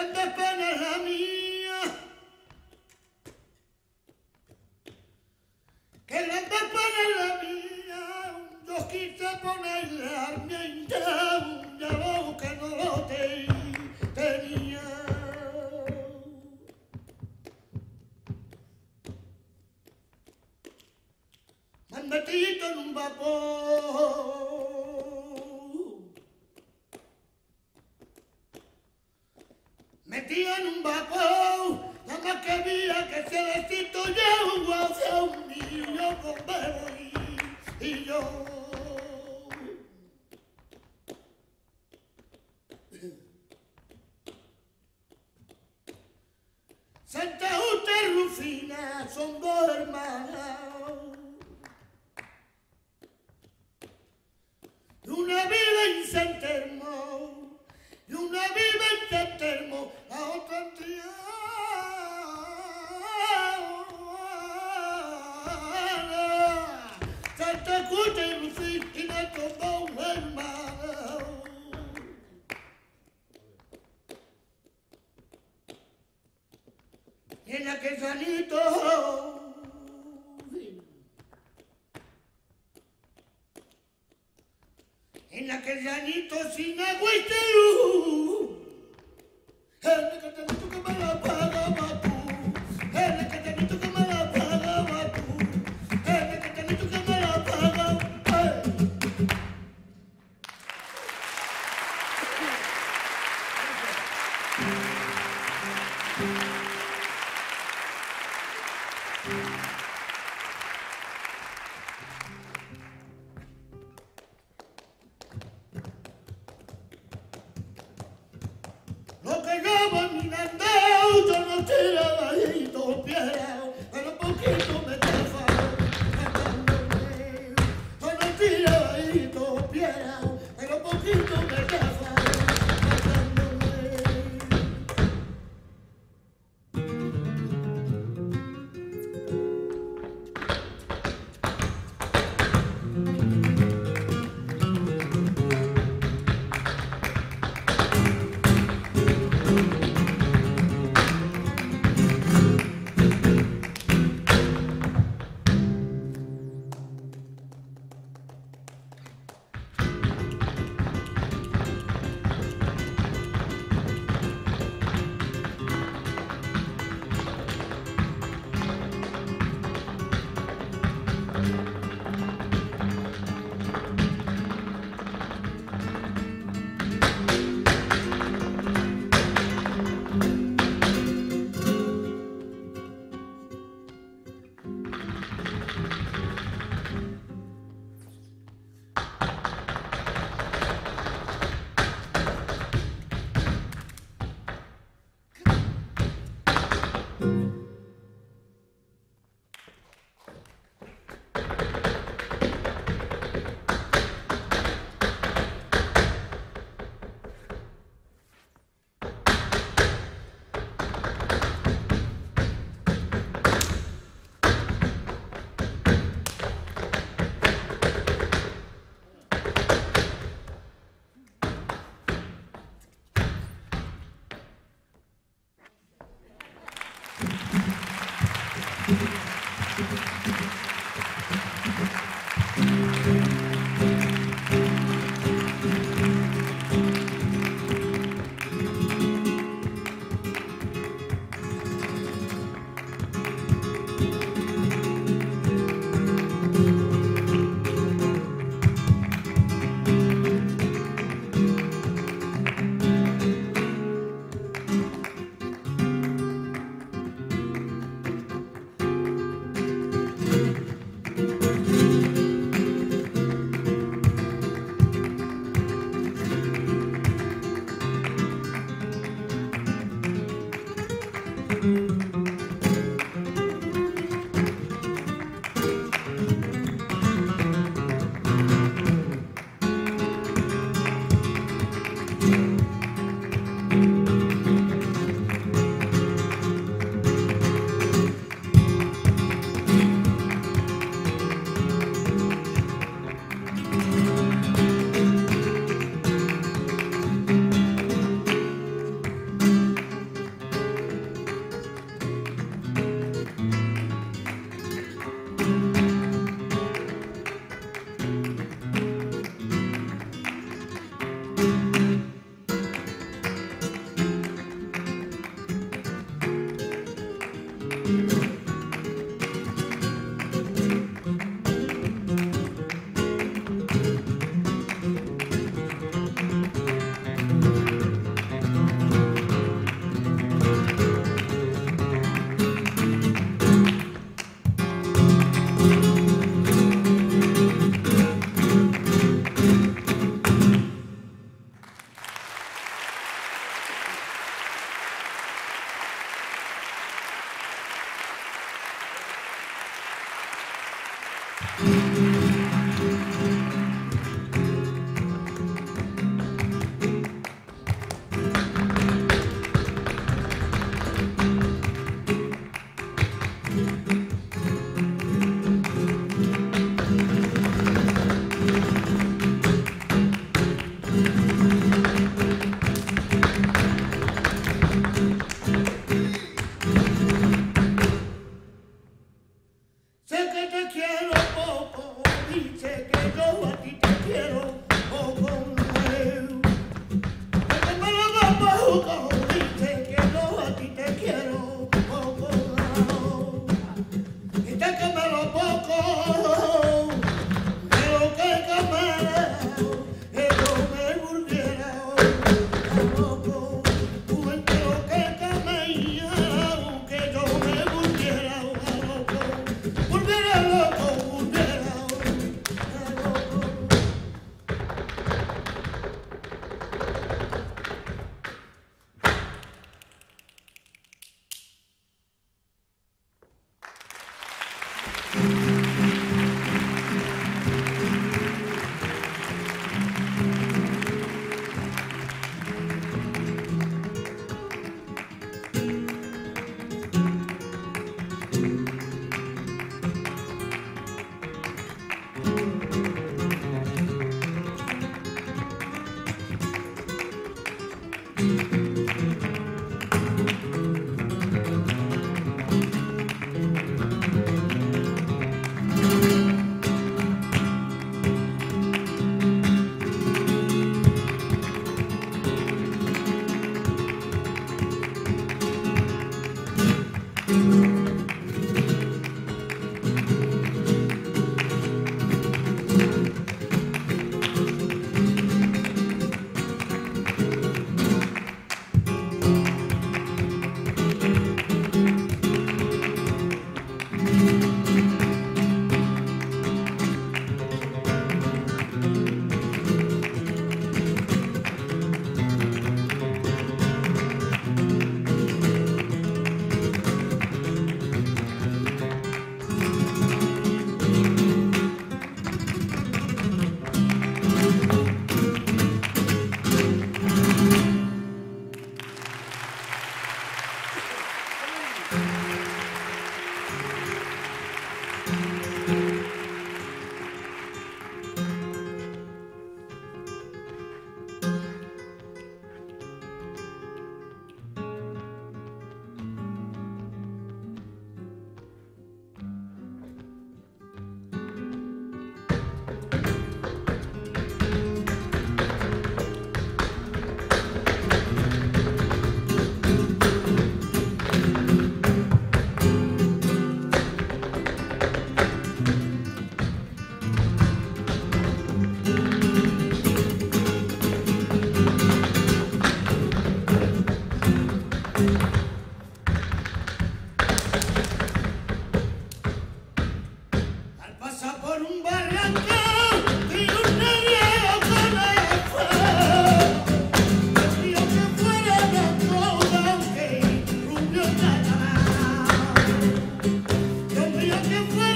لبك الهمين metido en un vapor, nada más quería que se destituyera un guasón y yo con y yo.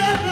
Yeah.